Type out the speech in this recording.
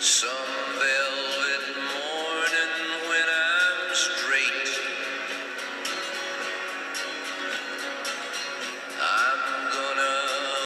Some velvet morning when I'm straight.